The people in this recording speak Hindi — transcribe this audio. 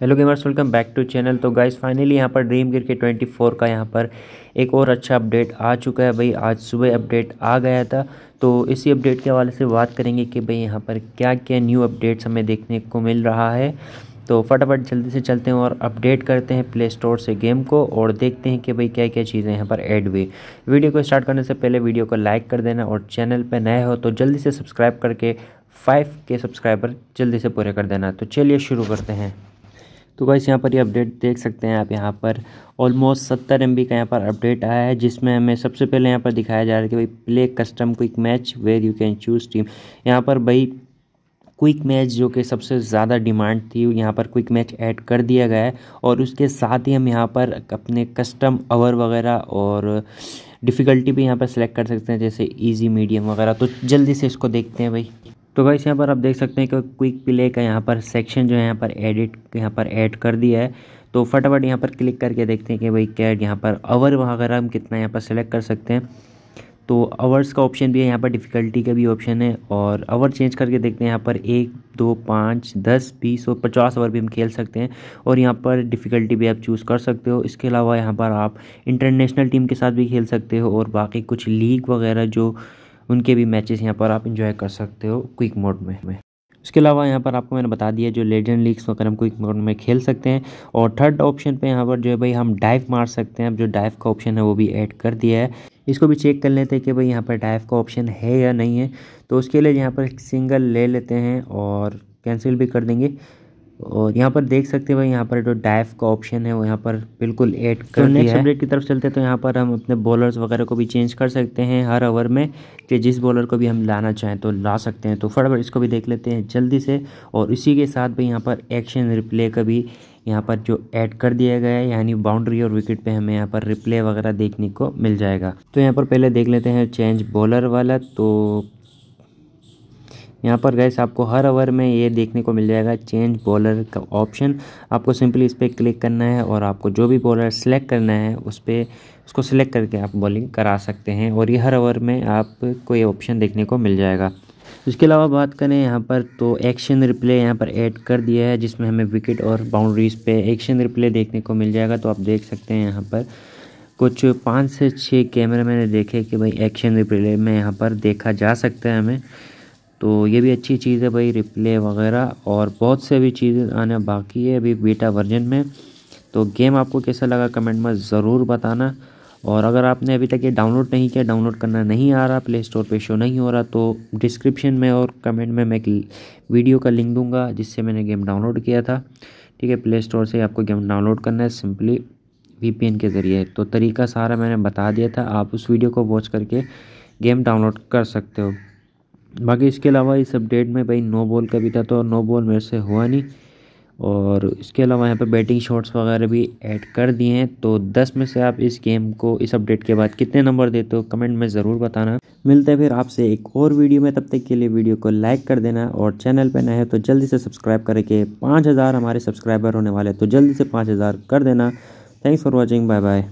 Hello gamers welcome back to channel तो गाइस फाइनली यहाँ पर ड्रीम गिर के 24 का यहाँ पर एक और अच्छा अपडेट आ चुका है भाई। आज सुबह अपडेट आ गया था। तो इसी अपडेट के हवाले से बात करेंगे कि भाई यहाँ पर क्या क्या न्यू अपडेट्स हमें देखने को मिल रहा है। तो फटाफट जल्दी से चलते हैं और अपडेट करते हैं प्ले स्टोर से गेम को और देखते हैं कि भाई क्या क्या चीज़ें यहाँ पर ऐड हुई। वीडियो को स्टार्ट करने से पहले वीडियो को लाइक कर देना और चैनल पर नए हो तो जल्दी से सब्सक्राइब करके फाइव के सब्सक्राइबर जल्दी से पूरे कर देना। तो चलिए शुरू करते हैं। तो गाइस यहाँ पर ये अपडेट देख सकते हैं आप यहाँ पर। ऑलमोस्ट सत्तर एम का यहाँ पर अपडेट आया है, जिसमें हमें सबसे पहले यहाँ पर दिखाया जा रहा है कि भाई play custom quick match where you can choose team यहाँ पर भाई क्विक मैच जो कि सबसे ज़्यादा डिमांड थी, यहाँ पर क्विक मैच ऐड कर दिया गया है। और उसके साथ ही हम यहाँ पर अपने कस्टम आवर वगैरह और डिफ़िकल्टी भी यहाँ पर सेलेक्ट कर सकते हैं, जैसे इजी मीडियम वगैरह। तो जल्दी से इसको देखते हैं भाई। तो गाइस यहाँ पर आप देख सकते हैं कि क्विक प्ले का यहाँ पर सेक्शन जो है यहाँ पर एडिट यहाँ पर ऐड कर दिया है तो फटाफट यहाँ पर क्लिक करके देखते हैं कि भाई क्या यहाँ पर आवर वगैरह हम कितना यहाँ पर सेलेक्ट कर सकते हैं तो आवर्स का ऑप्शन भी है यहाँ पर डिफ़िकल्टी का भी ऑप्शन है और आवर चेंज करके देखते हैं यहाँ पर एक दो पाँच दस बीस और पचास आवर भी हम खेल सकते हैं और यहाँ पर डिफ़िकल्टी भी आप चूज़ कर सकते हो इसके अलावा यहाँ पर आप इंटरनेशनल टीम के साथ भी खेल सकते हो और बाकी कुछ लीग वगैरह जो उनके भी मैचेस यहाँ पर आप इंजॉय कर सकते हो क्विक मोड में। उसके अलावा यहाँ पर आपको मैंने बता दिया जो लेजेंड लीग्स वगैरह हम क्विक मोड में खेल सकते हैं और थर्ड ऑप्शन पे यहाँ पर जो है भाई हम डाइव मार सकते हैं। अब जो डाइव का ऑप्शन है वो भी ऐड कर दिया है। इसको भी चेक कर लेते हैं कि भाई यहाँ पर डाइव का ऑप्शन है या नहीं है। तो उसके लिए यहाँ पर सिंगल ले लेते हैं और कैंसिल भी कर देंगे। और यहाँ पर देख सकते हैं भाई यहाँ पर जो डाइव का ऑप्शन है वो यहाँ पर बिल्कुल ऐड कर तो नेक्स्ट अपडेट की तरफ़ चलते हैं तो यहाँ पर हम अपने बॉलर्स वगैरह को भी चेंज कर सकते हैं हर ओवर में कि जिस बॉलर को भी हम लाना चाहें तो ला सकते हैं। तो फटाफट इसको भी देख लेते हैं जल्दी से और इसी के साथ भाई यहाँ पर एक्शन रिप्ले का भी यहाँ पर जो ऐड कर दिया गया है यानी बाउंड्री और विकेट पे हमें यहाँ पर रिप्ले वगैरह देखने को मिल जाएगा। तो यहाँ पर पहले देख लेते हैं चेंज बॉलर वाला तो यहाँ पर गैस आपको हर ओवर में ये देखने को मिल जाएगा चेंज बॉलर का ऑप्शन आपको सिंपली इस पर क्लिक करना है और आपको जो भी बॉलर सेलेक्ट करना है, उस पर उसको सिलेक्ट करके आप बॉलिंग करा सकते हैं और ये हर ओवर में आपको ये ऑप्शन देखने को मिल जाएगा। इसके अलावा बात करें यहाँ पर तो एक्शन रिप्ले यहाँ पर ऐड कर दिया है, जिसमें हमें विकेट और बाउंड्रीज पे एक्शन रिप्ले देखने को मिल जाएगा। तो आप देख सकते हैं यहाँ पर कुछ पाँच से छः कैमरे मैंने देखे कि भाई एक्शन रिप्ले में यहाँ पर देखा जा सकता है हमें। तो ये भी अच्छी चीज़ है भाई, रिप्ले वगैरह, और बहुत से भी चीज़ें आने बाकी है अभी बीटा वर्जन में। तो गेम आपको कैसा लगा कमेंट में ज़रूर बताना। और अगर आपने अभी तक ये डाउनलोड नहीं किया डाउनलोड करना नहीं आ रहा प्ले स्टोर पर शो नहीं हो रहा तो डिस्क्रिप्शन में और कमेंट में मैं एक वीडियो का लिंक दूँगा, जिससे मैंने गेम डाउनलोड किया था। ठीक है प्ले स्टोर से आपको गेम डाउनलोड करना है सिंपली वीपीएन के ज़रिए। तो तरीका सारा मैंने बता दिया था, आप उस वीडियो को वॉच करके गेम डाउनलोड कर सकते हो। बाकी इसके अलावा इस अपडेट में भाई नो बॉल का भी था तो नो बॉल मेरे से हुआ नहीं। और इसके अलावा यहाँ पे बैटिंग शॉट्स वगैरह भी ऐड कर दिए हैं। तो 10 में से आप इस गेम को, इस अपडेट के बाद कितने नंबर देते हो, कमेंट में ज़रूर बताना। मिलते हैं फिर आपसे एक और वीडियो में, तब तक के लिए वीडियो को लाइक कर देना और चैनल पर नए है तो जल्दी से सब्सक्राइब करके पाँच हज़ार हमारे सब्सक्राइबर होने वाले तो जल्दी से पाँच हज़ार कर देना। Thanks for watching bye bye